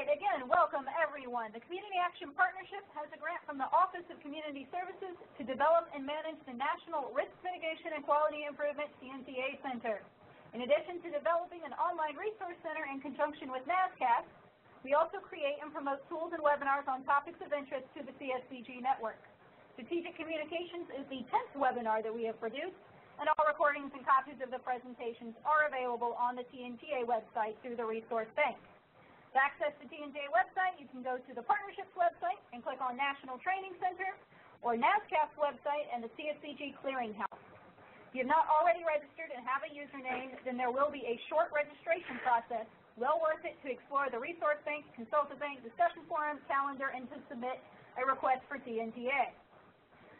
right, again, welcome everyone. The Community Action Partnership has a grant from the Office of Community Services to develop and manage the National Risk Mitigation and Quality Improvement TNTA Center. In addition to developing an online resource center in conjunction with NASCAP, we also create and promote tools and webinars on topics of interest to the CSBG network. Strategic Communications is the 10th webinar that we have produced, and all recordings and copies of the presentations are available on the TNTA website through the Resource Bank. To access the TNTA website, you can go to the Partnerships website and click on National Training Center, or NASCAP's website and the CSBG Clearinghouse. If you have not already registered and have a username, then there will be a short registration process well worth it to explore the resource bank, consult the bank, discussion forum, calendar, and to submit a request for TNTA.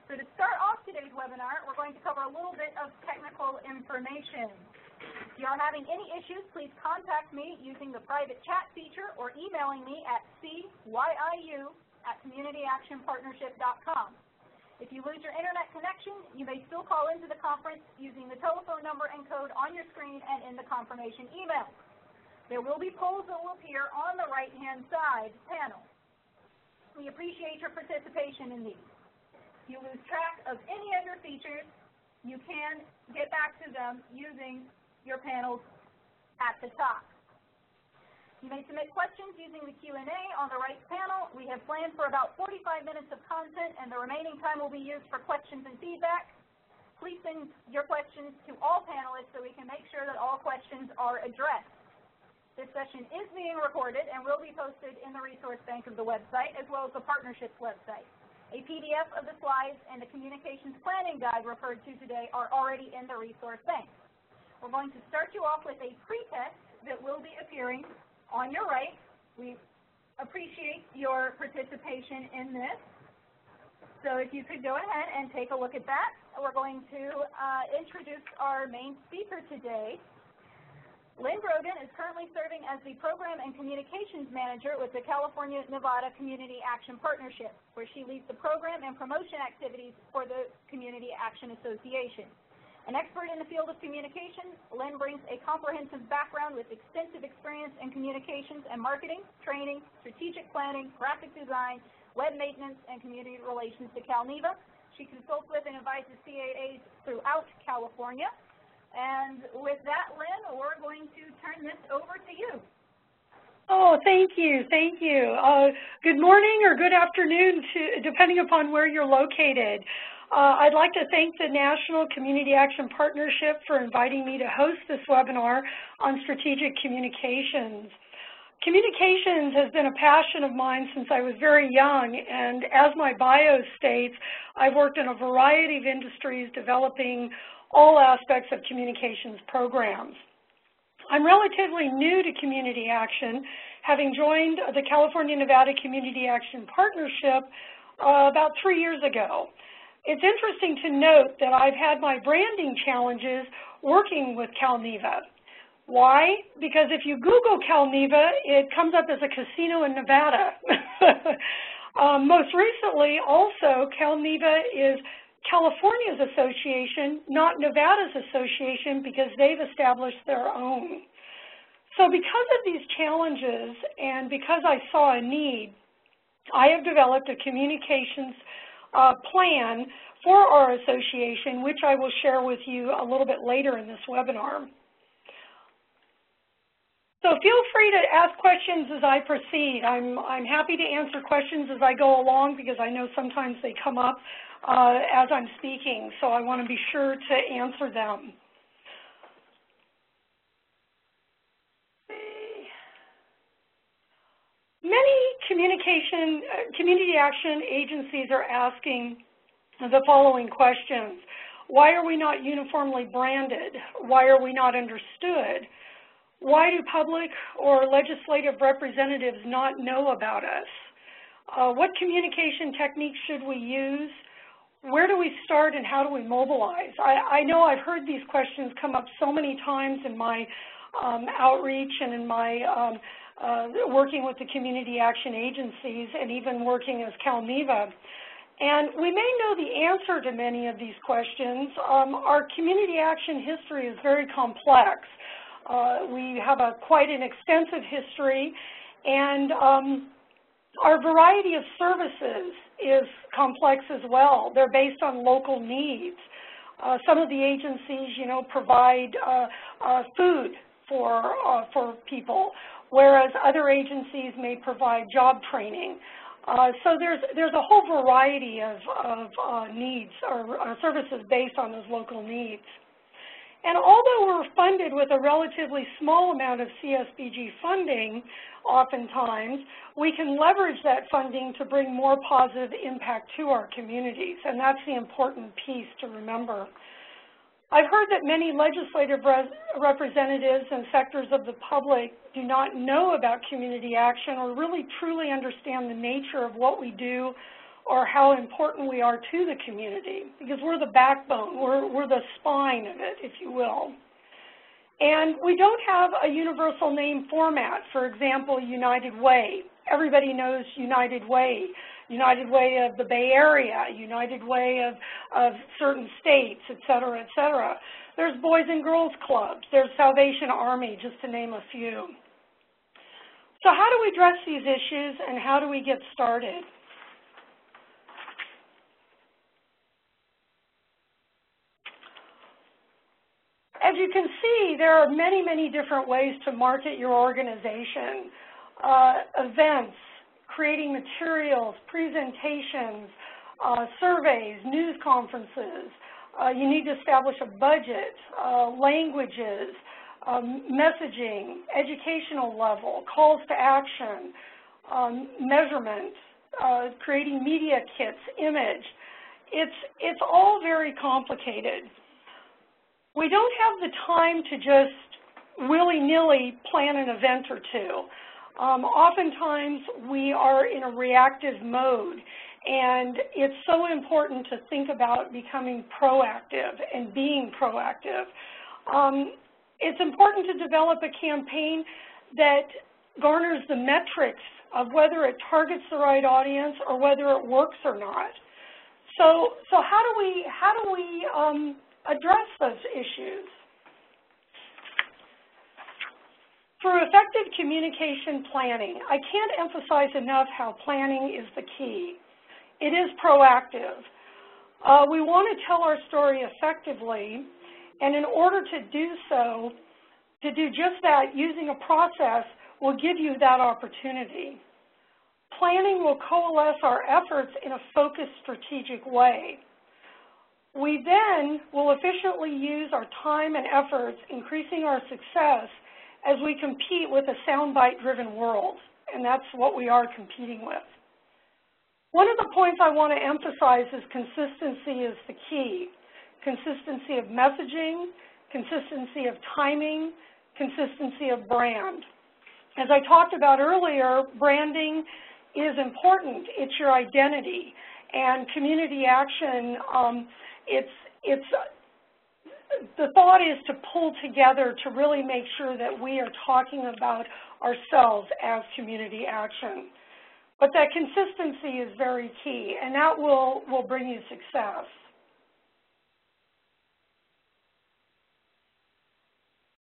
So to start off today's webinar, we're going to cover a little bit of technical information. If you are having any issues, please contact me using the private chat feature or emailing me at cyiu at communityactionpartnership.com. If you lose your internet connection, you may still call into the conference using the telephone number and code on your screen and in the confirmation email. There will be polls that will appear on the right-hand side panel. We appreciate your participation in these. If you lose track of any of your features, you can get back to them using your panels at the top. You may submit questions using the Q&A on the right panel. We have planned for about 45 minutes of content, and the remaining time will be used for questions and feedback. Please send your questions to all panelists so we can make sure that all questions are addressed. This session is being recorded and will be posted in the resource bank of the website as well as the partnerships website. A PDF of the slides and the communications planning guide referred to today are already in the resource bank. We're going to start you off with a pre-test that will be appearing on your right. We appreciate your participation in this. So if you could go ahead and take a look at that. We're going to uh, introduce our main speaker today, Lynn Brogan is currently serving as the Program and Communications Manager with the California-Nevada Community Action Partnership, where she leads the program and promotion activities for the Community Action Association. An expert in the field of communications, Lynn brings a comprehensive background with extensive experience in communications and marketing, training, strategic planning, graphic design, web maintenance, and community relations to CalNEVA. She consults with and advises CAAs throughout California. And with that, Lynn, we're going to turn this over to you. Oh, thank you, thank you. Uh, good morning or good afternoon, to, depending upon where you're located. Uh, I'd like to thank the National Community Action Partnership for inviting me to host this webinar on strategic communications. Communications has been a passion of mine since I was very young, and as my bio states, I've worked in a variety of industries developing all aspects of communications programs. I'm relatively new to community action, having joined the California-Nevada Community Action Partnership uh, about three years ago. It's interesting to note that I've had my branding challenges working with CalNEVA. Why? Because if you Google CalNEVA, it comes up as a casino in Nevada. um, most recently, also, CalNEVA is California's association, not Nevada's association, because they've established their own. So because of these challenges and because I saw a need, I have developed a communications uh, plan for our association, which I will share with you a little bit later in this webinar. So feel free to ask questions as I proceed. I'm, I'm happy to answer questions as I go along because I know sometimes they come up uh, as I'm speaking, so I want to be sure to answer them. Many communication, uh, community action agencies are asking the following questions. Why are we not uniformly branded? Why are we not understood? Why do public or legislative representatives not know about us? Uh, what communication techniques should we use? where do we start and how do we mobilize? I, I know I've heard these questions come up so many times in my um, outreach and in my um, working with the community action agencies and even working as CalNEVA. And we may know the answer to many of these questions. Um, our community action history is very complex. Uh, we have a quite an extensive history And um, our variety of services is complex as well. They're based on local needs. Uh, some of the agencies, you know, provide uh, uh, food for, uh, for people, whereas other agencies may provide job training. Uh, so there's, there's a whole variety of, of uh, needs or, or services based on those local needs. And although we're funded with a relatively small amount of CSBG funding, oftentimes, we can leverage that funding to bring more positive impact to our communities, and that's the important piece to remember. I've heard that many legislative representatives and sectors of the public do not know about community action or really truly understand the nature of what we do or how important we are to the community because we're the backbone, we're, we're the spine of it, if you will. And we don't have a universal name format, for example, United Way. Everybody knows United Way. United Way of the Bay Area, United Way of, of certain states, et cetera, et cetera. There's Boys and Girls Clubs. There's Salvation Army, just to name a few. So how do we address these issues and how do we get started? As you can see, there are many, many different ways to market your organization. Uh, events, creating materials, presentations, uh, surveys, news conferences. Uh, you need to establish a budget, uh, languages, um, messaging, educational level, calls to action, um, measurement, uh, creating media kits, image. It's, it's all very complicated. We don't have the time to just willy-nilly plan an event or two. Um, oftentimes we are in a reactive mode and it's so important to think about becoming proactive and being proactive. Um, it's important to develop a campaign that garners the metrics of whether it targets the right audience or whether it works or not. So, so how do we, how do we um, address those issues? For effective communication planning, I can't emphasize enough how planning is the key. It is proactive. Uh, we want to tell our story effectively, and in order to do so, to do just that, using a process will give you that opportunity. Planning will coalesce our efforts in a focused strategic way. We then will efficiently use our time and efforts, increasing our success as we compete with a soundbite-driven world, and that's what we are competing with. One of the points I want to emphasize is consistency is the key. Consistency of messaging, consistency of timing, consistency of brand. As I talked about earlier, branding is important. It's your identity. And community action, um, it's, it's the thought is to pull together to really make sure that we are talking about ourselves as community action. But that consistency is very key, and that will, will bring you success.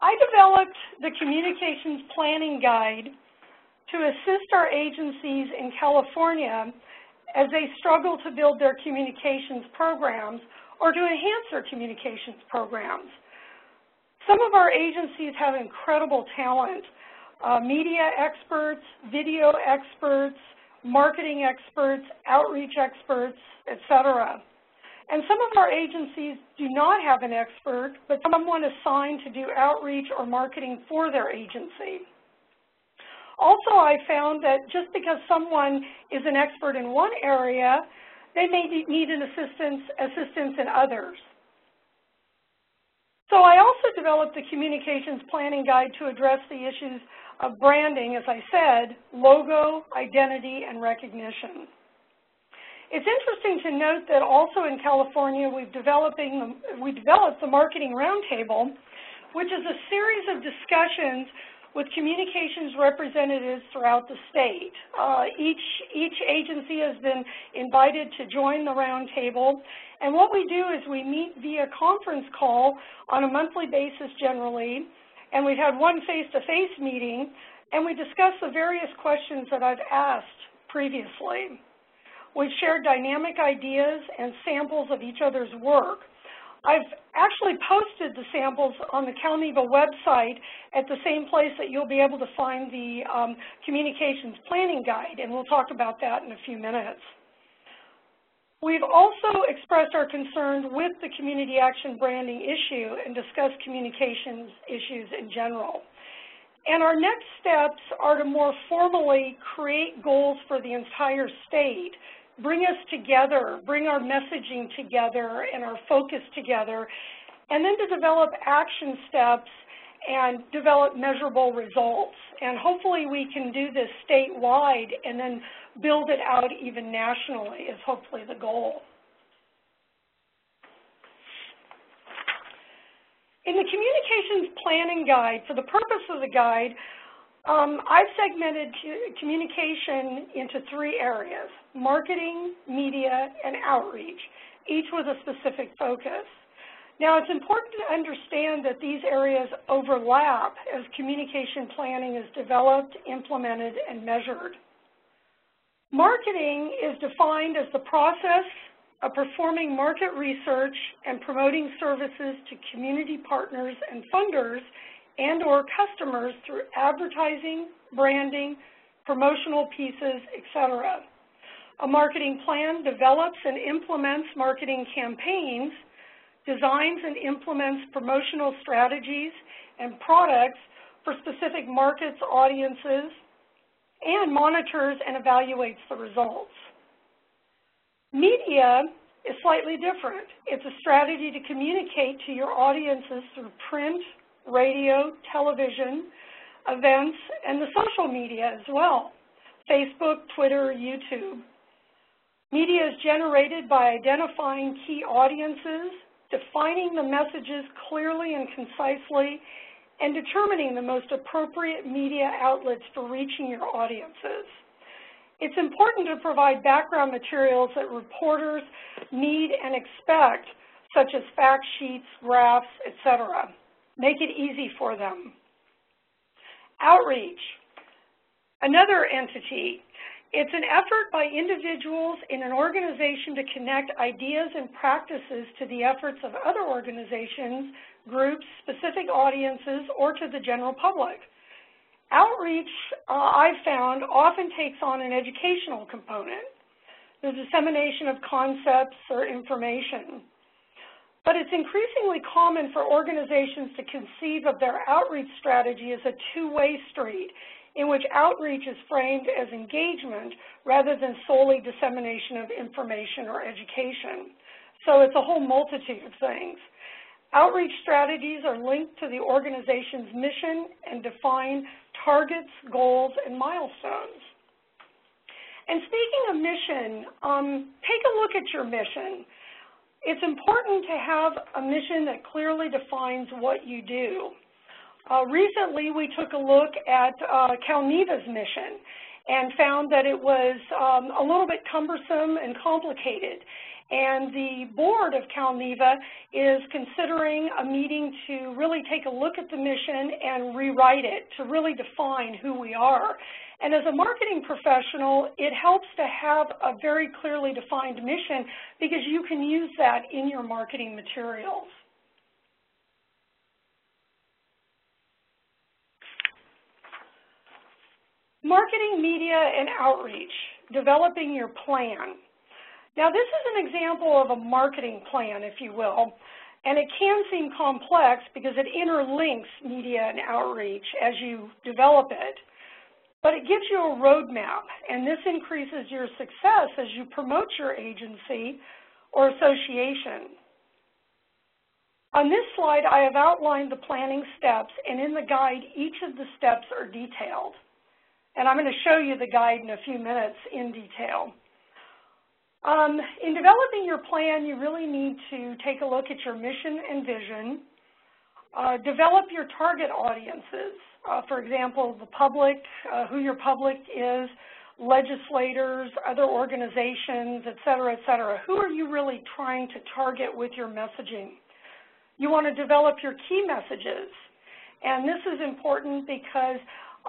I developed the Communications Planning Guide to assist our agencies in California as they struggle to build their communications programs or to enhance their communications programs. Some of our agencies have incredible talent, uh, media experts, video experts, marketing experts, outreach experts, etc. And some of our agencies do not have an expert, but someone assigned to do outreach or marketing for their agency. Also, I found that just because someone is an expert in one area they may need an assistance, assistance in others. So I also developed the Communications Planning Guide to address the issues of branding, as I said, logo, identity, and recognition. It's interesting to note that also in California we've developing, we developed the Marketing Roundtable, which is a series of discussions with communications representatives throughout the state. Uh, each, each agency has been invited to join the roundtable, and what we do is we meet via conference call on a monthly basis generally, and we've had one face-to-face -face meeting and we discuss the various questions that I've asked previously. We've shared dynamic ideas and samples of each other's work. I've actually posted the samples on the CalNEVA website at the same place that you'll be able to find the um, communications planning guide, and we'll talk about that in a few minutes. We've also expressed our concerns with the community action branding issue and discussed communications issues in general. And our next steps are to more formally create goals for the entire state, bring us together, bring our messaging together and our focus together, and then to develop action steps and develop measurable results. And hopefully we can do this statewide and then build it out even nationally is hopefully the goal. In the communications planning guide, for the purpose of the guide, um, I've segmented communication into three areas, marketing, media, and outreach, each with a specific focus. Now, it's important to understand that these areas overlap as communication planning is developed, implemented, and measured. Marketing is defined as the process of performing market research and promoting services to community partners and funders and or customers through advertising, branding, promotional pieces, etc. A marketing plan develops and implements marketing campaigns designs and implements promotional strategies and products for specific markets, audiences, and monitors and evaluates the results. Media is slightly different. It's a strategy to communicate to your audiences through print, radio, television, events, and the social media as well, Facebook, Twitter, YouTube. Media is generated by identifying key audiences, defining the messages clearly and concisely, and determining the most appropriate media outlets for reaching your audiences. It's important to provide background materials that reporters need and expect, such as fact sheets, graphs, etc. Make it easy for them. Outreach. Another entity it's an effort by individuals in an organization to connect ideas and practices to the efforts of other organizations, groups, specific audiences, or to the general public. Outreach, uh, I've found, often takes on an educational component, the dissemination of concepts or information. But it's increasingly common for organizations to conceive of their outreach strategy as a two-way street in which outreach is framed as engagement rather than solely dissemination of information or education. So it's a whole multitude of things. Outreach strategies are linked to the organization's mission and define targets, goals, and milestones. And speaking of mission, um, take a look at your mission. It's important to have a mission that clearly defines what you do. Uh, recently, we took a look at uh, CalNEVA's mission and found that it was um, a little bit cumbersome and complicated. And the board of CalNEVA is considering a meeting to really take a look at the mission and rewrite it to really define who we are. And as a marketing professional, it helps to have a very clearly defined mission because you can use that in your marketing materials. Marketing, media, and outreach, developing your plan. Now this is an example of a marketing plan, if you will, and it can seem complex because it interlinks media and outreach as you develop it. But it gives you a roadmap, and this increases your success as you promote your agency or association. On this slide, I have outlined the planning steps, and in the guide, each of the steps are detailed. And I'm going to show you the guide in a few minutes in detail. Um, in developing your plan, you really need to take a look at your mission and vision. Uh, develop your target audiences. Uh, for example, the public, uh, who your public is, legislators, other organizations, et cetera, et cetera. Who are you really trying to target with your messaging? You want to develop your key messages. And this is important because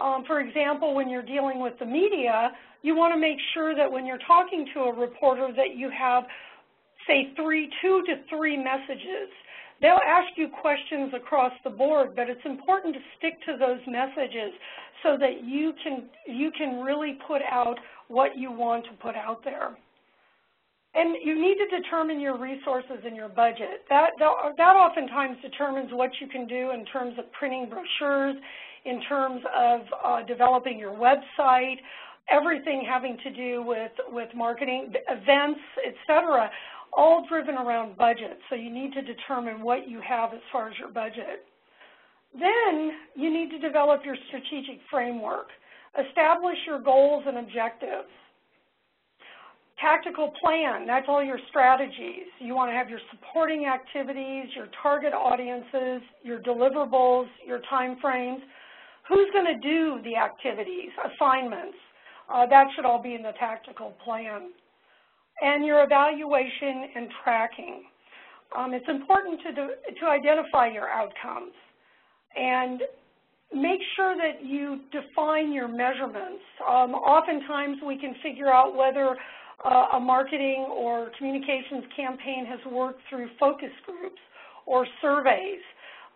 Um, for example, when you're dealing with the media, you want to make sure that when you're talking to a reporter that you have, say, three, two to three messages. They'll ask you questions across the board, but it's important to stick to those messages so that you can, you can really put out what you want to put out there. And you need to determine your resources and your budget. That, that, that oftentimes determines what you can do in terms of printing brochures, in terms of uh, developing your website, everything having to do with, with marketing, events, et cetera, all driven around budget. So you need to determine what you have as far as your budget. Then you need to develop your strategic framework. Establish your goals and objectives. Tactical plan, that's all your strategies. You want to have your supporting activities, your target audiences, your deliverables, your time frames. Who's going to do the activities, assignments? Uh, that should all be in the tactical plan. And your evaluation and tracking. Um, it's important to, do, to identify your outcomes and make sure that you define your measurements. Um, oftentimes we can figure out whether uh, a marketing or communications campaign has worked through focus groups or surveys.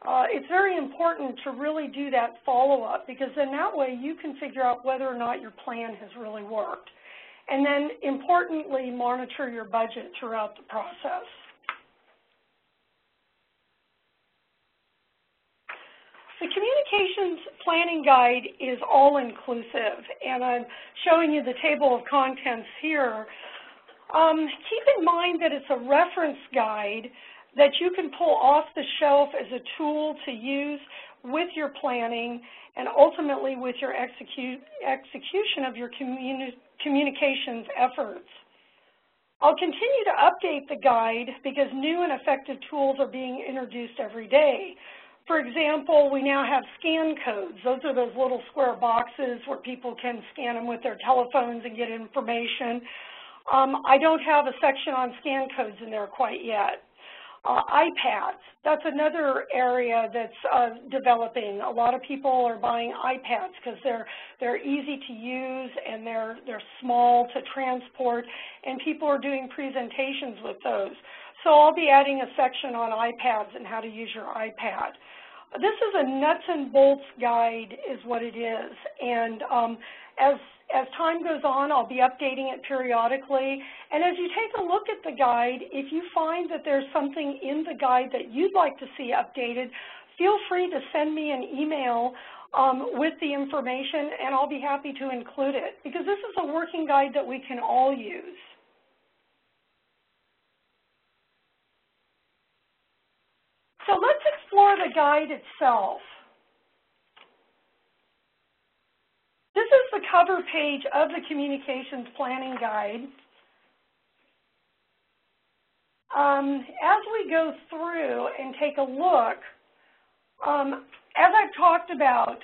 Uh, it's very important to really do that follow-up because then that way you can figure out whether or not your plan has really worked. And then importantly, monitor your budget throughout the process. The communications planning guide is all-inclusive, and I'm showing you the table of contents here. Um, keep in mind that it's a reference guide that you can pull off the shelf as a tool to use with your planning and ultimately with your execute, execution of your communi communications efforts. I'll continue to update the guide because new and effective tools are being introduced every day. For example, we now have scan codes. Those are those little square boxes where people can scan them with their telephones and get information. Um, I don't have a section on scan codes in there quite yet. Uh, iPads, that's another area that's uh, developing. A lot of people are buying iPads because they're they're easy to use and they're they're small to transport, and people are doing presentations with those. So I'll be adding a section on iPads and how to use your iPad. This is a nuts and bolts guide is what it is, and um, as as time goes on, I'll be updating it periodically. And as you take a look at the guide, if you find that there's something in the guide that you'd like to see updated, feel free to send me an email um, with the information, and I'll be happy to include it, because this is a working guide that we can all use. So let's explore the guide itself. This is the cover page of the Communications Planning Guide. Um, as we go through and take a look, um, as I've talked about,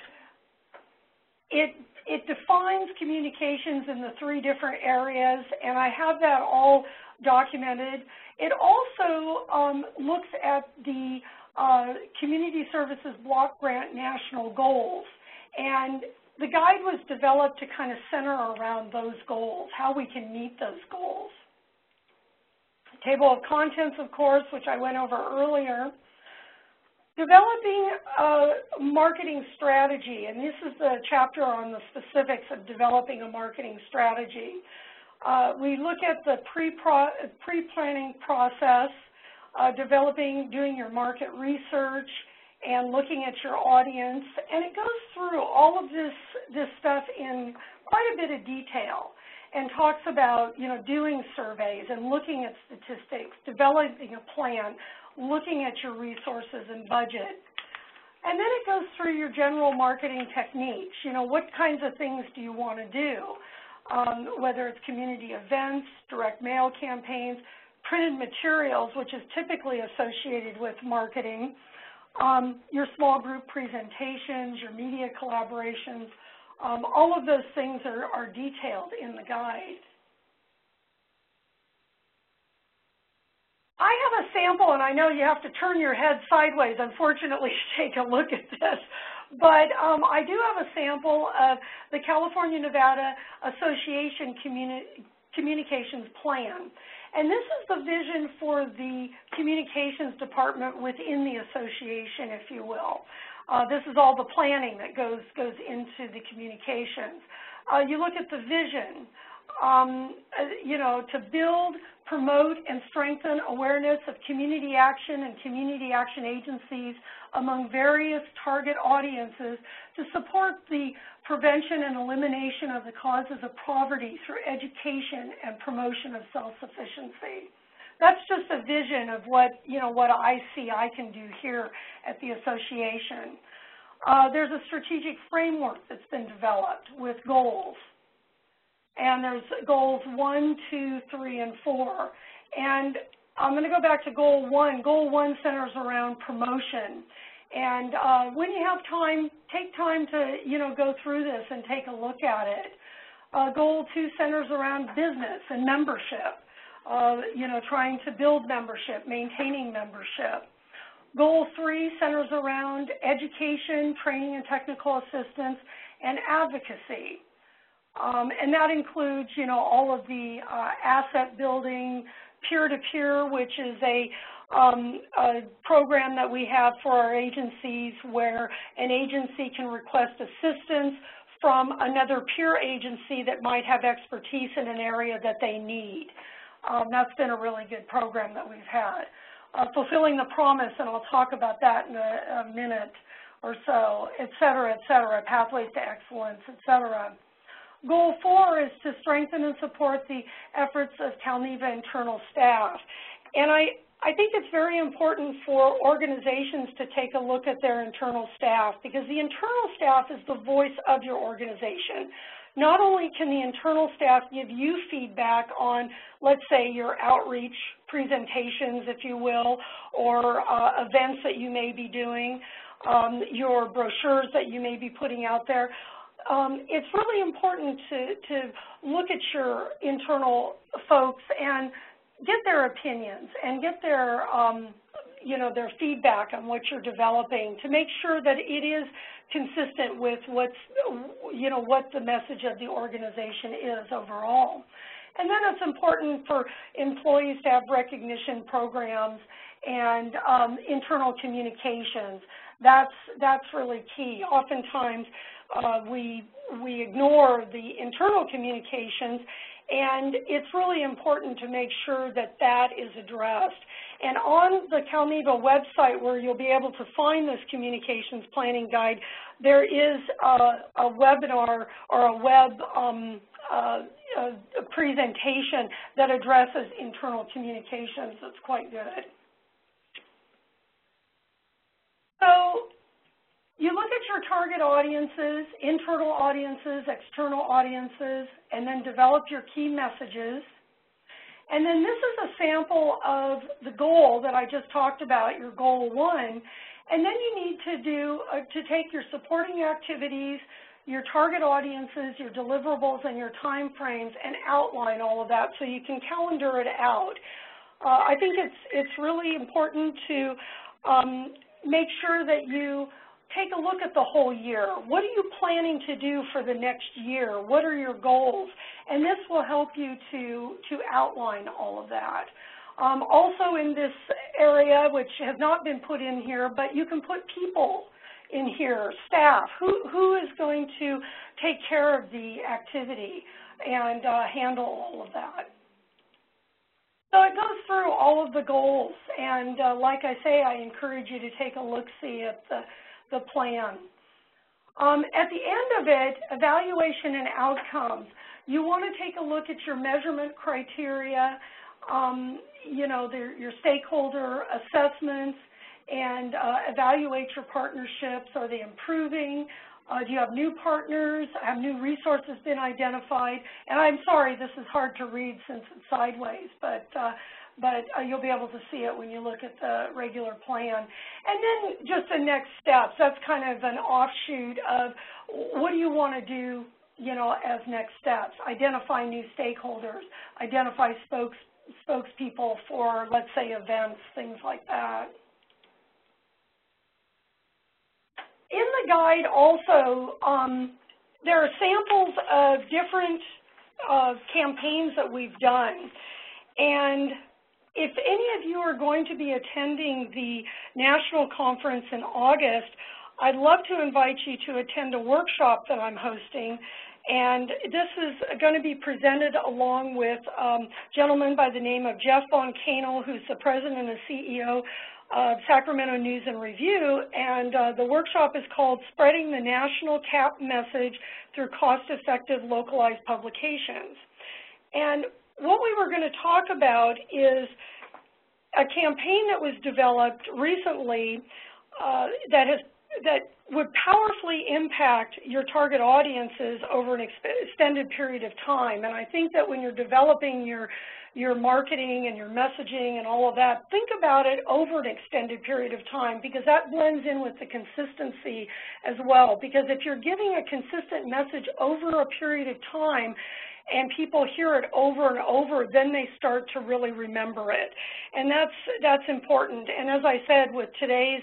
it, it defines communications in the three different areas, and I have that all documented. It also um, looks at the uh, Community Services Block Grant National Goals. And the guide was developed to kind of center around those goals, how we can meet those goals. Table of contents, of course, which I went over earlier. Developing a marketing strategy, and this is the chapter on the specifics of developing a marketing strategy. Uh, we look at the pre-planning -pro process, uh, developing, doing your market research, and looking at your audience. And it goes through all of this, this stuff in quite a bit of detail and talks about, you know, doing surveys and looking at statistics, developing a plan, looking at your resources and budget. And then it goes through your general marketing techniques. You know, what kinds of things do you want to do? Um, whether it's community events, direct mail campaigns, printed materials, which is typically associated with marketing, um, your small group presentations, your media collaborations, um, all of those things are, are detailed in the guide. I have a sample, and I know you have to turn your head sideways, unfortunately, to take a look at this. But um, I do have a sample of the California-Nevada Association Communi Communications Plan. And this is the vision for the communications department within the association, if you will. Uh, this is all the planning that goes, goes into the communications. Uh, you look at the vision, um, uh, you know, to build, promote, and strengthen awareness of community action and community action agencies among various target audiences to support the prevention and elimination of the causes of poverty through education and promotion of self-sufficiency. That's just a vision of what, you know, what I see I can do here at the association. Uh, there's a strategic framework that's been developed with goals. And there's goals one, two, three, and four. And I'm going to go back to goal one. Goal one centers around promotion. And uh, when you have time, take time to, you know, go through this and take a look at it. Uh, goal two centers around business and membership, uh, you know, trying to build membership, maintaining membership. Goal three centers around education, training and technical assistance, and advocacy. Um, and that includes, you know, all of the uh, asset building, peer-to-peer, -peer, which is a um, a program that we have for our agencies where an agency can request assistance from another peer agency that might have expertise in an area that they need. Um, that's been a really good program that we've had. Uh, fulfilling the promise, and I'll talk about that in a, a minute or so, et cetera, et cetera, pathways to excellence, et cetera. Goal four is to strengthen and support the efforts of CalNEVA internal staff. And I, I think it's very important for organizations to take a look at their internal staff because the internal staff is the voice of your organization. Not only can the internal staff give you feedback on, let's say, your outreach presentations, if you will, or uh, events that you may be doing, um, your brochures that you may be putting out there, um, it's really important to, to look at your internal folks and get their opinions and get their, um, you know, their feedback on what you're developing to make sure that it is consistent with what's, you know, what the message of the organization is overall. And then it's important for employees to have recognition programs and um, internal communications. That's, that's really key. Oftentimes, uh, we, we ignore the internal communications and it's really important to make sure that that is addressed. And on the CalNEVA website where you'll be able to find this communications planning guide, there is a, a webinar or a web um, uh, a presentation that addresses internal communications. It's quite good. So you look at your target audiences, internal audiences, external audiences, and then develop your key messages. And then this is a sample of the goal that I just talked about, your goal one. And then you need to do, uh, to take your supporting activities, your target audiences, your deliverables, and your time frames and outline all of that so you can calendar it out. Uh, I think it's, it's really important to um, make sure that you take a look at the whole year. What are you planning to do for the next year? What are your goals? And this will help you to, to outline all of that. Um, also in this area, which has not been put in here, but you can put people in here, staff. Who, who is going to take care of the activity and uh, handle all of that? So it goes through all of the goals, and uh, like I say, I encourage you to take a look-see at the the plan. Um, at the end of it, evaluation and outcomes. You want to take a look at your measurement criteria, um, you know, the, your stakeholder assessments, and uh, evaluate your partnerships. Are they improving? Uh, do you have new partners? Have new resources been identified? And I'm sorry, this is hard to read since it's sideways, but uh, but uh, you'll be able to see it when you look at the regular plan. And then just the next steps, that's kind of an offshoot of what do you want to do, you know, as next steps. Identify new stakeholders, identify spokes, spokespeople for, let's say, events, things like that. in the guide also, um, there are samples of different uh, campaigns that we've done. And if any of you are going to be attending the national conference in August, I'd love to invite you to attend a workshop that I'm hosting. And this is going to be presented along with um, a gentleman by the name of Jeff Von Kaenel, who's the president and the CEO of Sacramento News and Review. And uh, the workshop is called Spreading the National CAP Message Through Cost-Effective Localized Publications. And what we were going to talk about is a campaign that was developed recently uh, that has that would powerfully impact your target audiences over an extended period of time. And I think that when you're developing your your marketing and your messaging and all of that, think about it over an extended period of time because that blends in with the consistency as well. Because if you're giving a consistent message over a period of time, and people hear it over and over, then they start to really remember it. And that's, that's important. And as I said, with today's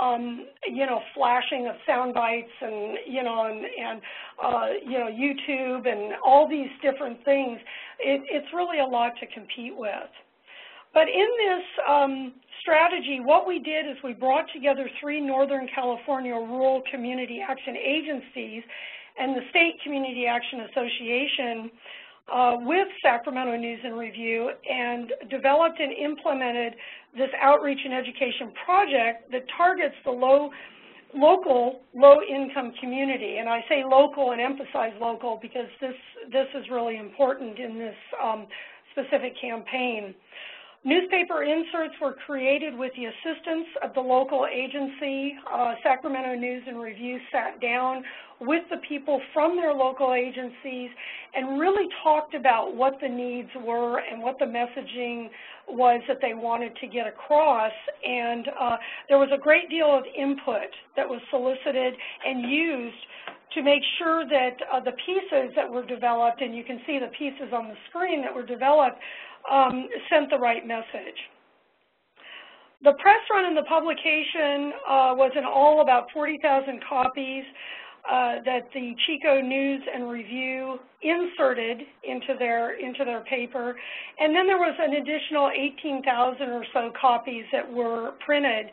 um, you know, flashing of sound bites and, you know, and, and uh, you know, YouTube and all these different things, it, it's really a lot to compete with. But in this um, strategy, what we did is we brought together three Northern California rural community action agencies and the State Community Action Association uh, with Sacramento News and Review and developed and implemented this outreach and education project that targets the low, local, low-income community. And I say local and emphasize local because this, this is really important in this um, specific campaign. Newspaper inserts were created with the assistance of the local agency. Uh, Sacramento News and Review sat down with the people from their local agencies and really talked about what the needs were and what the messaging was that they wanted to get across. And uh, there was a great deal of input that was solicited and used to make sure that uh, the pieces that were developed, and you can see the pieces on the screen that were developed, um, sent the right message. The press run in the publication uh, was in all about 40,000 copies uh, that the Chico News and Review inserted into their into their paper, and then there was an additional 18,000 or so copies that were printed,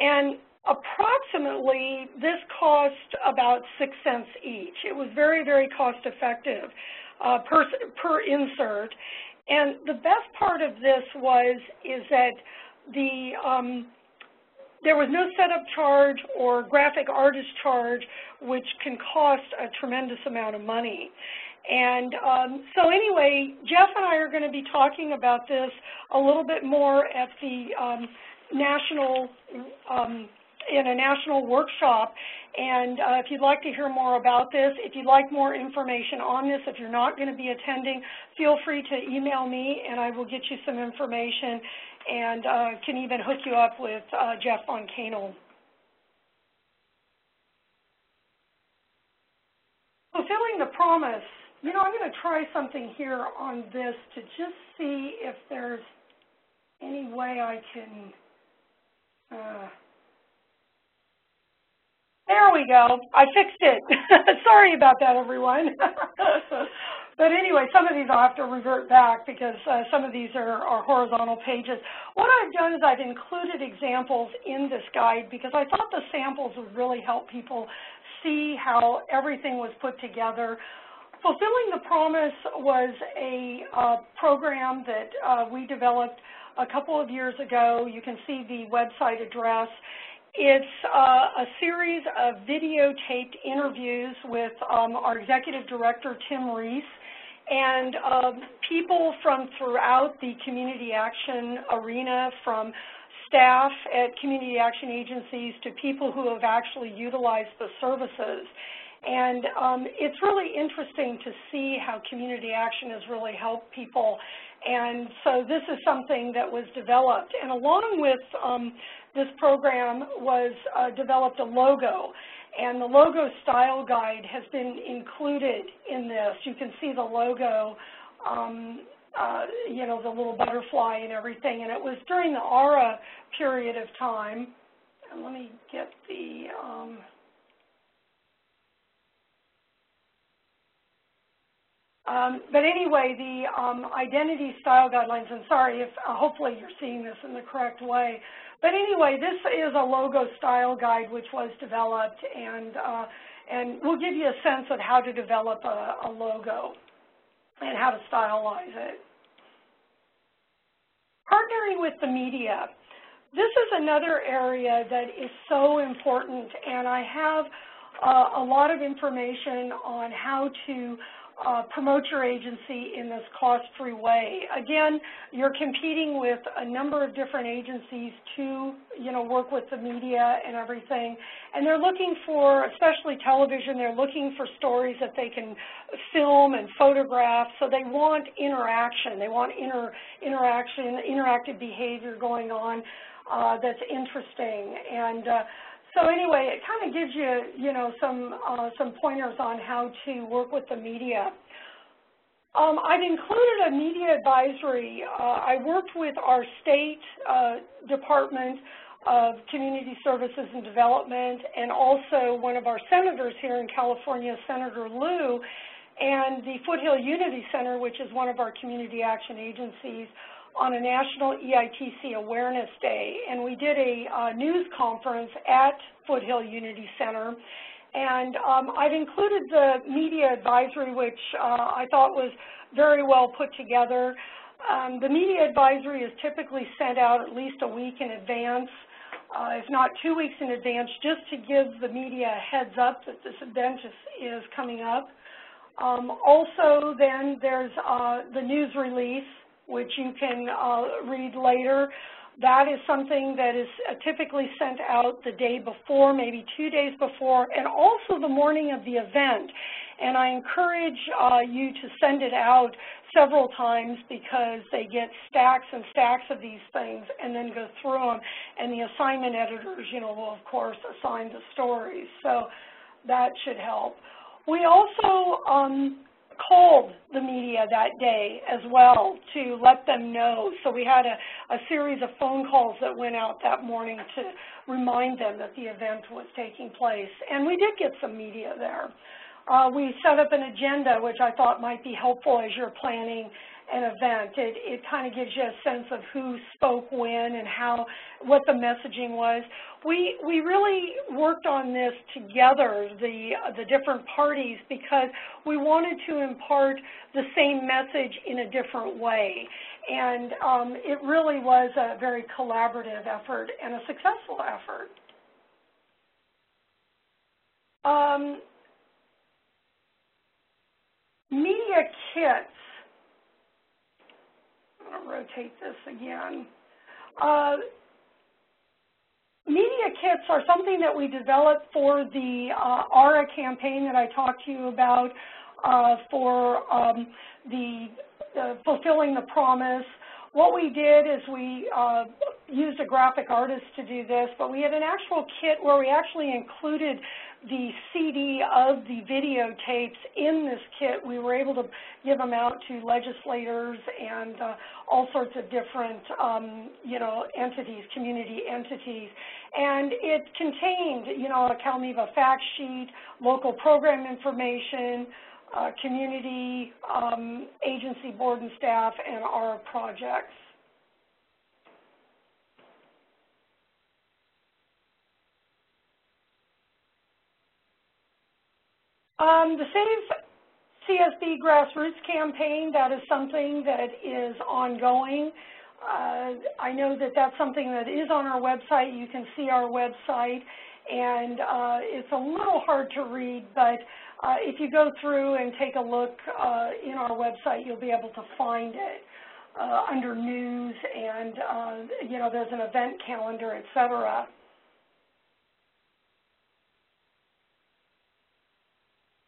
and approximately this cost about six cents each. It was very very cost effective uh, per per insert, and the best part of this was is that the um, there was no setup charge or graphic artist charge, which can cost a tremendous amount of money. And um, so anyway, Jeff and I are going to be talking about this a little bit more at the um, national, um, in a national workshop. And uh, if you'd like to hear more about this, if you'd like more information on this, if you're not going to be attending, feel free to email me and I will get you some information and uh, can even hook you up with uh, Jeff Von Kaenel. Fulfilling the promise. You know, I'm going to try something here on this to just see if there's any way I can. There we go. I fixed it. Sorry about that, everyone. But anyway, some of these I'll have to revert back because uh, some of these are, are, horizontal pages. What I've done is I've included examples in this guide because I thought the samples would really help people see how everything was put together. Fulfilling the Promise was a uh, program that uh, we developed a couple of years ago. You can see the website address. It's uh, a series of videotaped interviews with um, our executive director, Tim Reese, and um, people from throughout the community action arena, from staff at community action agencies to people who have actually utilized the services. And um, it's really interesting to see how community action has really helped people. And so this is something that was developed. And along with um, this program was uh, developed a logo. And the logo style guide has been included in this. You can see the logo, um, uh, you know, the little butterfly and everything. And it was during the ARA period of time. And let me get the, um, Um, but anyway, the um, identity style guidelines, and sorry if uh, hopefully you're seeing this in the correct way. But anyway, this is a logo style guide which was developed, and uh, and we'll give you a sense of how to develop a, a logo and how to stylize it. Partnering with the media. This is another area that is so important, and I have uh, a lot of information on how to uh, promote your agency in this cost-free way. Again, you're competing with a number of different agencies to, you know, work with the media and everything, and they're looking for, especially television, they're looking for stories that they can film and photograph, so they want interaction. They want inter interaction, interactive behavior going on uh, that's interesting. And uh, so anyway, it kind of gives you, you know, some uh, some pointers on how to work with the media. Um, I've included a media advisory. Uh, I worked with our state uh, department of Community Services and Development and also one of our senators here in California, Senator Lieu, and the Foothill Unity Center, which is one of our community action agencies, on a National EITC Awareness Day, and we did a uh, news conference at Foothill Unity Center. And um, I've included the media advisory, which uh, I thought was very well put together. Um, the media advisory is typically sent out at least a week in advance, uh, if not two weeks in advance, just to give the media a heads up that this event is, is coming up. Um, also, then there's uh, the news release, which you can uh, read later. That is something that is uh, typically sent out the day before, maybe two days before, and also the morning of the event. And I encourage uh, you to send it out several times because they get stacks and stacks of these things and then go through them. And the assignment editors, you know, will, of course, assign the stories. So that should help. We also um, called the media that day as well to let them know. So we had a, a series of phone calls that went out that morning to remind them that the event was taking place. And we did get some media there. Uh, we set up an agenda, which I thought might be helpful as you're planning an event. It, it kind of gives you a sense of who spoke when and how, what the messaging was. We, we really worked on this together, the, the different parties, because we wanted to impart the same message in a different way. And um, it really was a very collaborative effort and a successful effort. Um, media kits going to rotate this again. Uh, media kits are something that we developed for the uh, ARA campaign that I talked to you about uh, for um, the Fulfilling the Promise. What we did is we uh, used a graphic artist to do this, but we had an actual kit where we actually included the CD of the videotapes in this kit. We were able to give them out to legislators and uh, all sorts of different, um, you know, entities, community entities. And it contained, you know, a CalNEVA fact sheet, local program information, uh, community, um, agency board and staff, and our projects. Um, the Save CSBG Grassroots campaign, that is something that is ongoing. Uh, I know that that's something that is on our website. You can see our website, and uh, it's a little hard to read, but uh, if you go through and take a look uh, in our website, you'll be able to find it uh, under news, and uh, you know there's an event calendar, et cetera.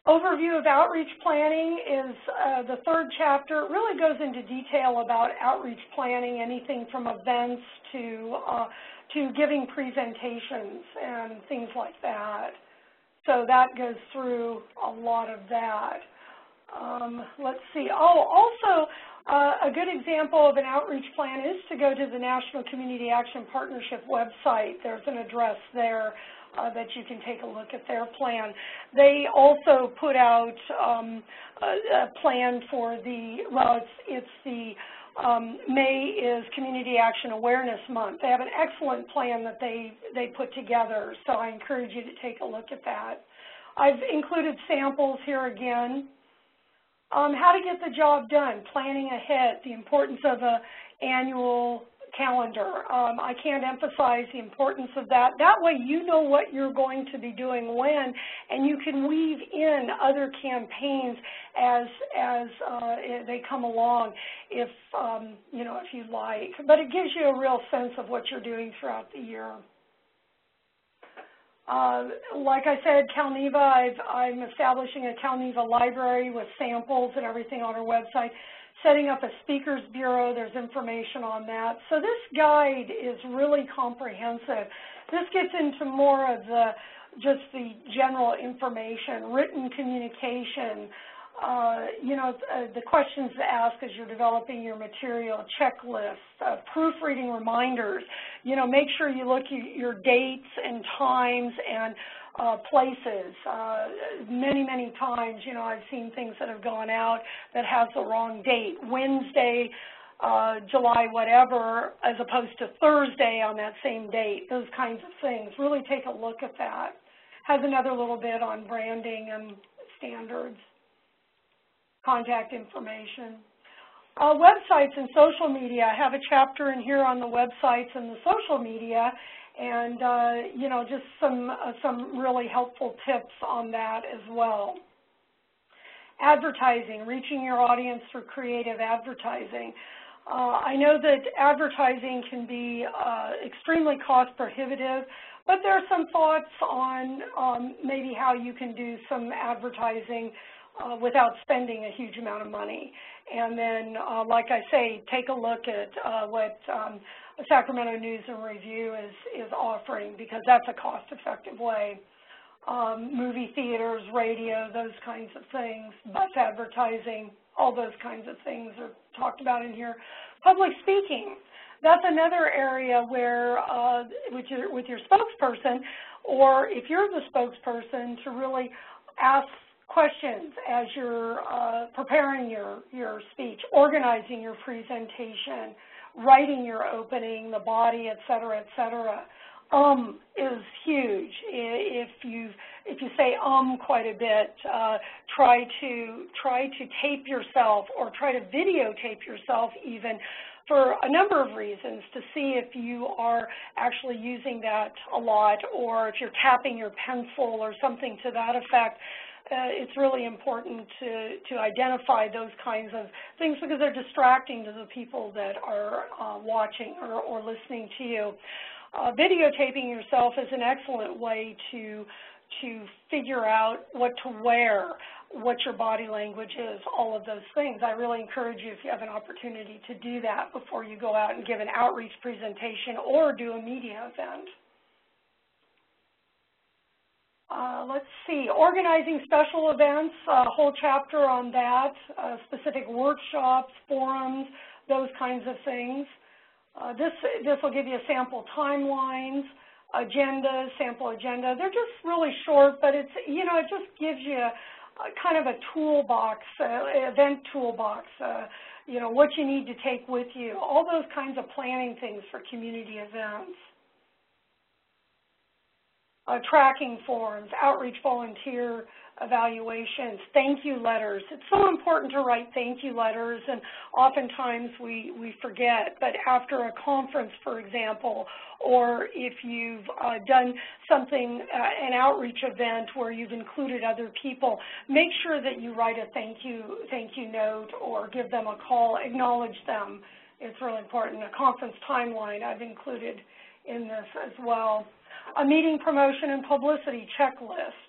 Overview of outreach planning is uh, the third chapter. It really goes into detail about outreach planning, anything from events to, uh, to giving presentations and things like that. So that goes through a lot of that. Um, let's see. Oh, also, uh, a good example of an outreach plan is to go to the National Community Action Partnership website. There's an address there uh, that you can take a look at their plan. They also put out um, a, a, plan for the, well, it's, it's the um, May is Community Action Awareness Month. They have an excellent plan that they, they put together, so I encourage you to take a look at that. I've included samples here again. Um, how to get the job done, planning ahead, the importance of an annual calendar. Um, I can't emphasize the importance of that. That way you know what you're going to be doing when, and you can weave in other campaigns as as uh, they come along, if um, you know if you like. But it gives you a real sense of what you're doing throughout the year. Uh, like I said, Calneva, i am establishing a Calneva library with samples and everything on our website setting up a speakers bureau. There's information on that. So this guide is really comprehensive. This gets into more of the just the general information, written communication, uh, you know, uh, the questions to ask as you're developing your material, checklists, uh, proofreading reminders. You know, make sure you look at your dates and times and uh, places. Uh, many, many times, you know, I've seen things that have gone out that has the wrong date. Wednesday, uh, July whatever, as opposed to Thursday on that same date, those kinds of things. Really take a look at that. Has another little bit on branding and standards, contact information. Uh, websites and social media. I have a chapter in here on the websites and the social media, and uh, you know just some uh, some really helpful tips on that as well. Advertising, reaching your audience through creative advertising. Uh, I know that advertising can be uh, extremely cost prohibitive, but there are some thoughts on um, maybe how you can do some advertising uh, without spending a huge amount of money. And then, uh, like I say, take a look at what um, Sacramento News and Review is, is offering because that's a cost-effective way. Um, movie theaters, radio, those kinds of things, bus advertising, all those kinds of things are talked about in here. Public speaking, that's another area where uh, with, your, with your spokesperson or if you're the spokesperson to really ask questions as you're uh, preparing your, your speech, organizing your presentation, writing your opening, the body, et cetera, et cetera. Um is huge. If you if you say um quite a bit, uh, try to try to tape yourself or try to videotape yourself even for a number of reasons to see if you are actually using that a lot or if you're tapping your pencil or something to that effect uh, it's really important to, to identify those kinds of things because they're distracting to the people that are uh, watching or, or, listening to you. Uh, videotaping yourself is an excellent way to to figure out what to wear, what your body language is, all of those things. I really encourage you if you have an opportunity to do that before you go out and give an outreach presentation or do a media event. Uh, let's see, organizing special events, a whole chapter on that, uh, specific workshops, forums, those kinds of things. Uh, this this will give you sample timelines, agendas, sample agenda. They're just really short, but it's you know it just gives you kind of a toolbox, event toolbox. Uh, you know what you need to take with you, all those kinds of planning things for community events tracking forms, outreach volunteer evaluations, thank you letters. It's so important to write thank you letters, and oftentimes we, we forget. But after a conference, for example, or if you've uh, done something, uh, an outreach event where you've included other people, make sure that you write a thank you, thank you note or give them a call, acknowledge them. It's really important. A conference timeline I've included in this as well a meeting promotion and publicity checklist.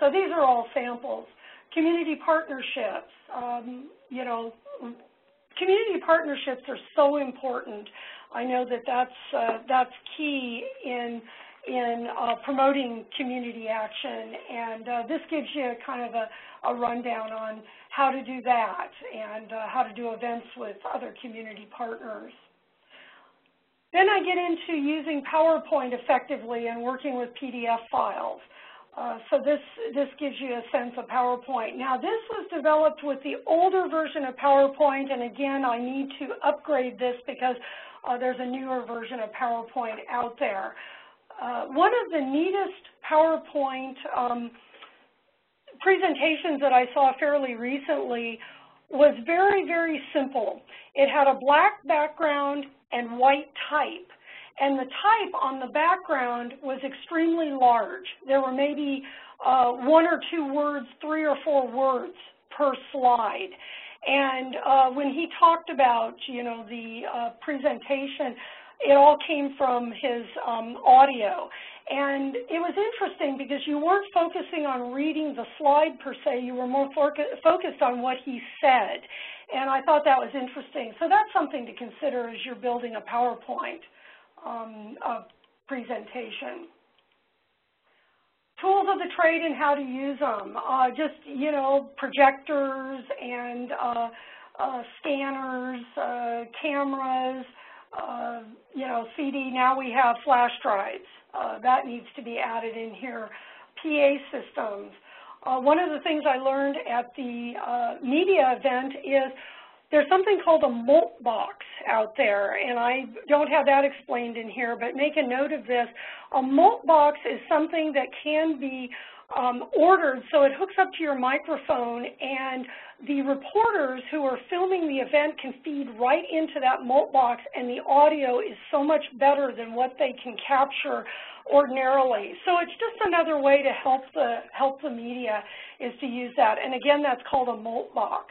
So these are all samples. Community partnerships, um, you know, community partnerships are so important. I know that that's, uh, that's key in, in uh, promoting community action, and uh, this gives you kind of a, a, rundown on how to do that and uh, how to do events with other community partners. Then I get into using PowerPoint effectively and working with PDF files. Uh, so this, this gives you a sense of PowerPoint. Now this was developed with the older version of PowerPoint, and again, I need to upgrade this because uh, there's a newer version of PowerPoint out there. Uh, one of the neatest PowerPoint um, presentations that I saw fairly recently was very, very simple. It had a black background and white type. And the type on the background was extremely large. There were maybe uh, one or two words, three or four words per slide. And uh, when he talked about, you know, the uh, presentation, it all came from his um, audio. And it was interesting because you weren't focusing on reading the slide per se, you were more focused on what he said. And I thought that was interesting. So that's something to consider as you're building a PowerPoint um, presentation. Tools of the trade and how to use them. Uh, just, you know, projectors and uh, uh, scanners, uh, cameras, uh, you know, CD. Now we have flash drives. Uh, that needs to be added in here. PA systems. Uh, one of the things I learned at the uh, media event is there's something called a mult box out there, and I don't have that explained in here, but make a note of this. A mult box is something that can be um, ordered so it hooks up to your microphone and the reporters who are filming the event can feed right into that mult box and the audio is so much better than what they can capture ordinarily. So it's just another way to help the, help the media is to use that. And again, that's called a mult box.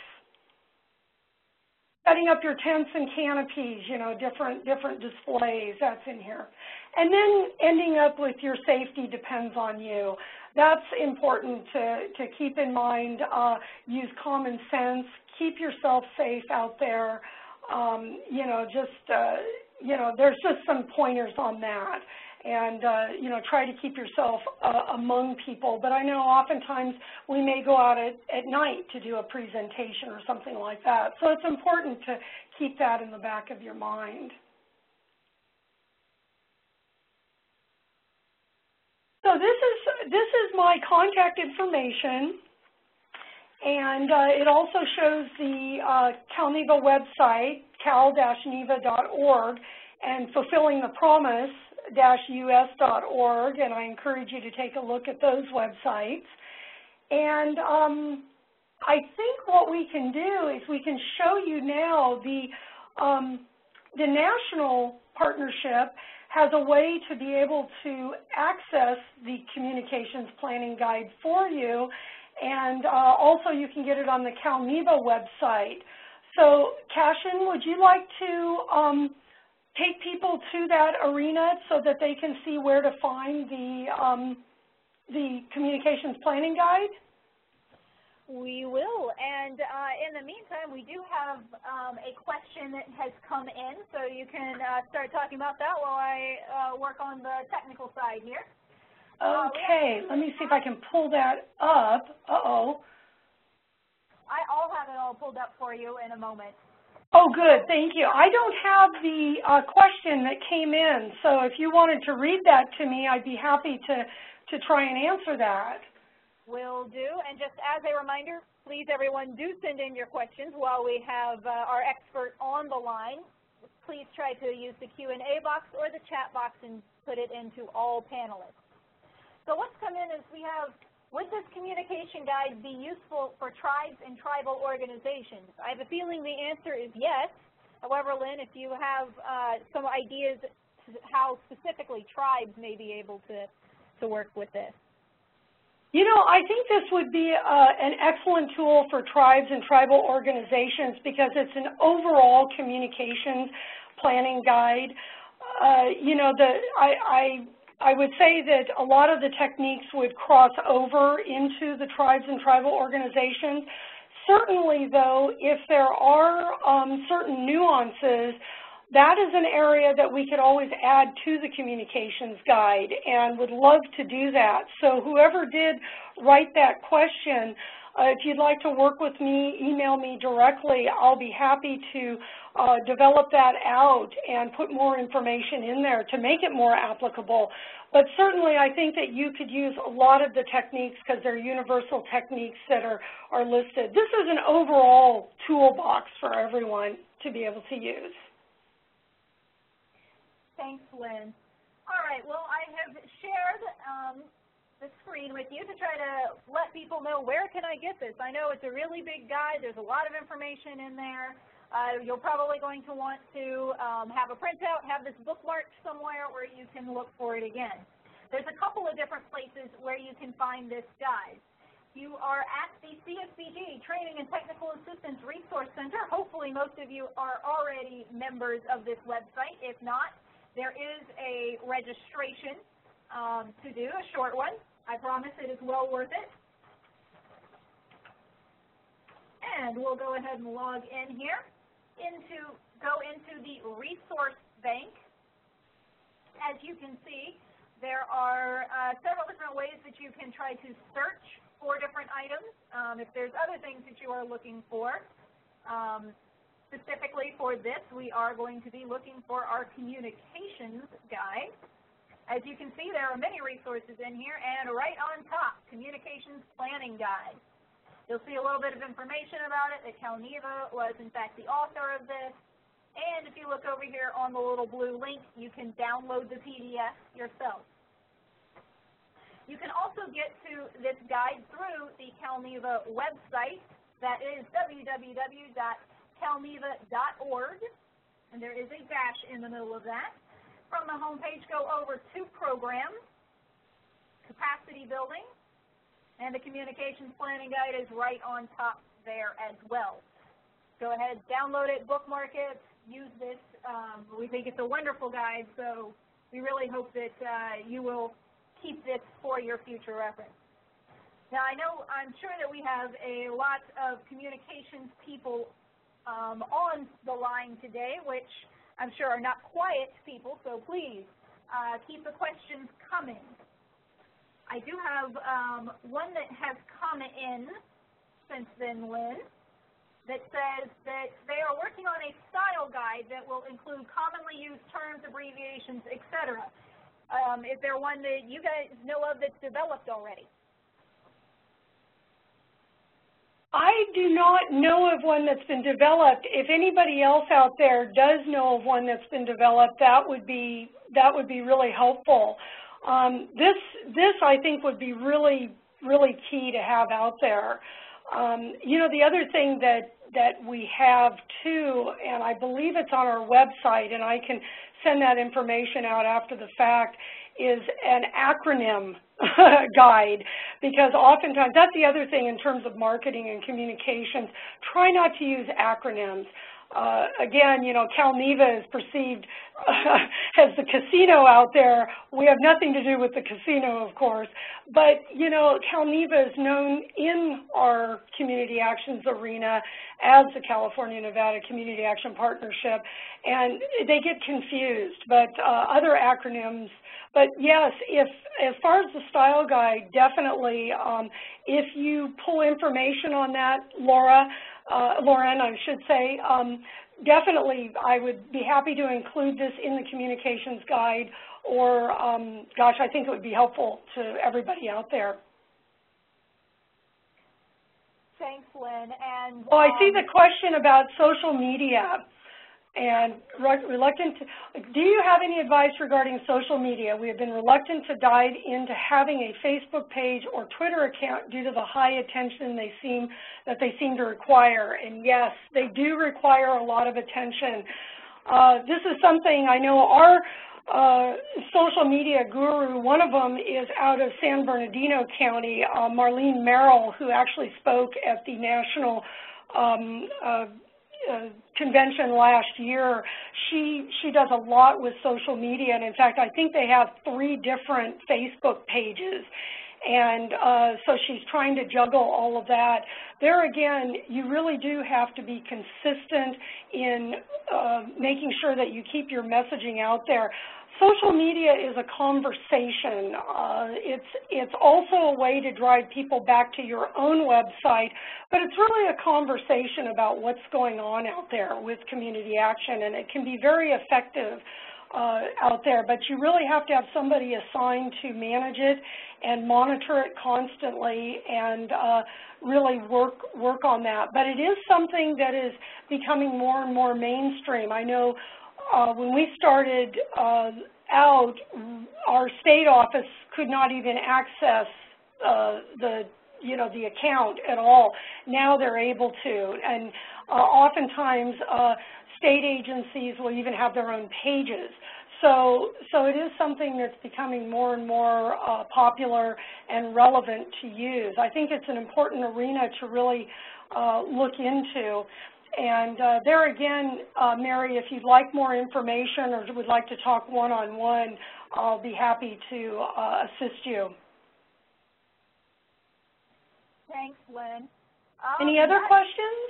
Setting up your tents and canopies, you know, different, different displays, that's in here. And then ending up with your safety depends on you that's important to, to keep in mind. Uh, use common sense. Keep yourself safe out there. Um, you know, just, uh, you know, there's just some pointers on that. And, uh, you know, try to keep yourself uh, among people. But I know oftentimes we may go out at, at night to do a presentation or something like that. So it's important to keep that in the back of your mind. So this is, this is my contact information, and uh, it also shows the uh, CalNEVA website, cal-neva.org, and fulfilling the promise-us.org, and I encourage you to take a look at those websites. And um, I think what we can do is we can show you now the, um, the national partnership has a way to be able to access the communications planning guide for you, and uh, also you can get it on the CalNEVA website. So, Cashin, would you like to um, take people to that arena so that they can see where to find the, um, the communications planning guide? We will. And uh, in the meantime, we do have um, a question that has come in, so you can uh, start talking about that while I uh, work on the technical side here. Uh, okay, let me see if I can pull that up. Uh-oh. I, I'll have it all pulled up for you in a moment. Oh, good. Thank you. I don't have the uh, question that came in, so if you wanted to read that to me, I'd be happy to, to try and answer that. Will do. And just as a reminder, please everyone do send in your questions while we have uh, our expert on the line. Please try to use the Q&A box or the chat box and put it into all panelists. So what's come in is we have, would this communication guide be useful for tribes and tribal organizations? I have a feeling the answer is yes. However, Lynn, if you have uh, some ideas how specifically tribes may be able to, to work with this. You know, I think this would be uh, an excellent tool for tribes and tribal organizations because it's an overall communications planning guide. Uh, you know, the, I, I, I would say that a lot of the techniques would cross over into the tribes and tribal organizations. Certainly, though, if there are um, certain nuances that is an area that we could always add to the communications guide and would love to do that. So whoever did write that question, Uh, if you'd like to work with me, email me directly. I'll be happy to uh, develop that out and put more information in there to make it more applicable. But certainly I think that you could use a lot of the techniques because they're universal techniques that are, are listed. This is an overall toolbox for everyone to be able to use. Thanks, Lynn. All right, well, I have shared um, the screen with you to try to let people know where can I get this. I know it's a really big guide. There's a lot of information in there. Uh, you're probably going to want to um, have a printout, have this bookmarked somewhere where you can look for it again. There's a couple of different places where you can find this guide. You are at the CSBG Training and Technical Assistance Resource Center. Hopefully most of you are already members of this website. If not, there is a registration um, to do, a short one. I promise it is well worth it. And we'll go ahead and log in here into go into the resource bank. As you can see, there are uh, several different ways that you can try to search for different items. Um, if there's other things that you are looking for, um, Specifically for this, we are going to be looking for our communications guide. As you can see, there are many resources in here, and right on top, communications planning guide. You'll see a little bit of information about it, that Calneva was in fact the author of this. And if you look over here on the little blue link, you can download the PDF yourself. You can also get to this guide through the Calneva website. That is www calneva.org, and there is a dash in the middle of that. From the home page, go over to Programs, Capacity Building, and the Communications Planning Guide is right on top there as well. Go ahead, download it, bookmark it, use this. Um, we think it's a wonderful guide, so we really hope that uh, you will keep this for your future reference. Now, I know, I'm sure that we have a lot of communications people um, on the line today, which I'm sure are not quiet people, so please uh, keep the questions coming. I do have um, one that has come in since then, Lynn, that says that they are working on a style guide that will include commonly used terms, abbreviations, etc. Um, is there one that you guys know of that's developed already? I do not know of one that's been developed. If anybody else out there does know of one that's been developed, that would be that would be really helpful. Um, this this I think would be really really key to have out there. Um, you know, the other thing that that we have too, and I believe it's on our website, and I can send that information out after the fact, is an acronym guide because oftentimes that's the other thing in terms of marketing and communications. Try not to use acronyms. Uh, again, you know, Calneva is perceived uh, as the casino out there. We have nothing to do with the casino, of course. But, you know, Calneva is known in our community actions arena as the California-Nevada Community Action Partnership, and they get confused. But uh, other acronyms but yes, if as far as the style guide, definitely, um, if you pull information on that, Laura, Lauren, I should say, um, definitely I would be happy to include this in the communications guide or, um, gosh, I think it would be helpful to everybody out there. Thanks, Lynn. And oh, I see the um, question about social media and reluctant to, do you have any advice regarding social media? We have been reluctant to dive into having a Facebook page or Twitter account due to the high attention they seem that they seem to require. And yes, they do require a lot of attention. Uh, this is something I know our uh, social media guru, one of them is out of San Bernardino County, uh, Marlene Merrill, who actually spoke at the National um, uh, convention last year, she she does a lot with social media, and in fact, I think they have three different Facebook pages. and uh, so she's trying to juggle all of that. There again, you really do have to be consistent in uh, making sure that you keep your messaging out there. Social media is a conversation. Uh, it's, it's also a way to drive people back to your own website, but it's really a conversation about what's going on out there with community action, and it can be very effective uh, out there, but you really have to have somebody assigned to manage it and monitor it constantly and uh, really work work on that. But it is something that is becoming more and more mainstream. I know when we started uh, out, our state office could not even access uh, the you know the account at all. Now they're able to, and uh, oftentimes uh, state agencies will even have their own pages. So, so it is something that's becoming more and more uh, popular and relevant to use. I think it's an important arena to really uh, look into. And uh, there again, uh, Mary, if you'd like more information or would like to talk one-on-one, -on -one, I'll be happy to uh, assist you. Thanks, Lynn. Um, Any other questions?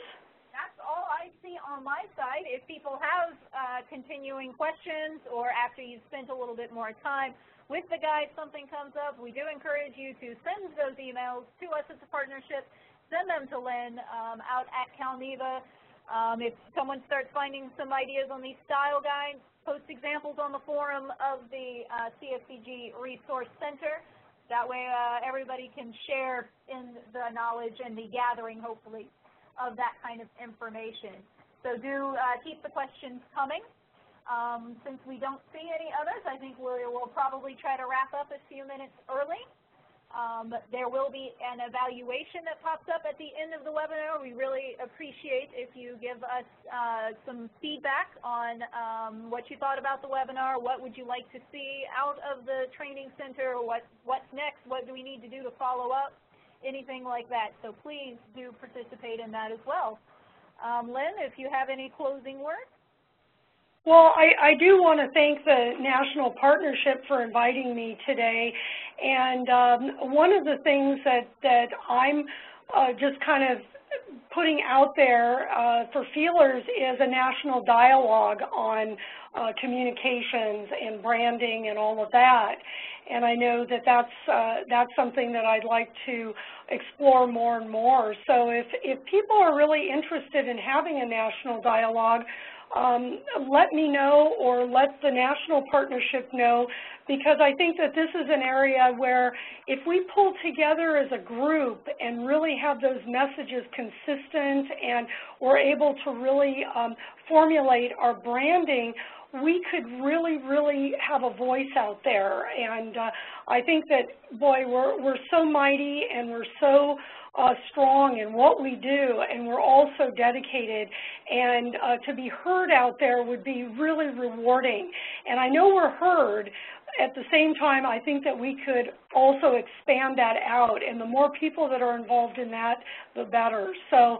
That's all I see on my side. If people have uh, continuing questions or after you've spent a little bit more time with the guide, something comes up, we do encourage you to send those emails to us as a partnership. Send them to Lynn um, out at CalNEVA. Um, if someone starts finding some ideas on these style guides, post examples on the forum of the uh, CSBG Resource Center. That way uh, everybody can share in the knowledge and the gathering, hopefully, of that kind of information. So do uh, keep the questions coming. Um, since we don't see any others, I think we will probably try to wrap up a few minutes early. Um, there will be an evaluation that pops up at the end of the webinar. We really appreciate if you give us uh, some feedback on um, what you thought about the webinar, what would you like to see out of the training center, what, what's next, what do we need to do to follow up, anything like that. So please do participate in that as well. Um, Lynn, if you have any closing words. Well, I, I do want to thank the National Partnership for inviting me today. And um, one of the things that, that I'm uh, just kind of putting out there uh, for feelers is a national dialogue on uh, communications and branding and all of that. And I know that that's, uh, that's something that I'd like to explore more and more. So if, if people are really interested in having a national dialogue, um, let me know or let the national partnership know because I think that this is an area where if we pull together as a group and really have those messages consistent and we're able to really um, formulate our branding, we could really, really have a voice out there. And uh, I think that, boy, we're, we're so mighty and we're so uh, strong in what we do, and we're also dedicated. And uh, to be heard out there would be really rewarding. And I know we're heard. At the same time, I think that we could also expand that out, and the more people that are involved in that, the better. So,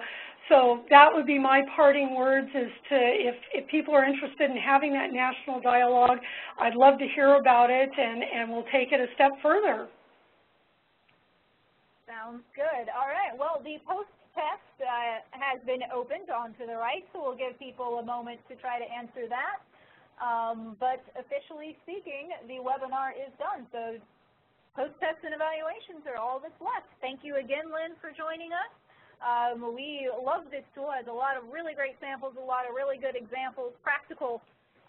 so that would be my parting words is to, if, if people are interested in having that national dialogue, I'd love to hear about it, and, and we'll take it a step further. Sounds good. All right. Well, the post test uh, has been opened onto the right, so we'll give people a moment to try to answer that. Um, but officially speaking, the webinar is done. So post tests and evaluations are all that's left. Thank you again, Lynn, for joining us. Um, we love this tool. It has a lot of really great samples, a lot of really good examples, practical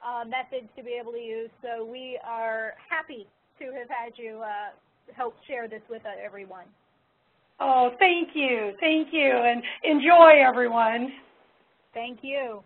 uh, methods to be able to use. So we are happy to have had you uh, help share this with everyone. Oh, thank you. Thank you. And enjoy, everyone. Thank you.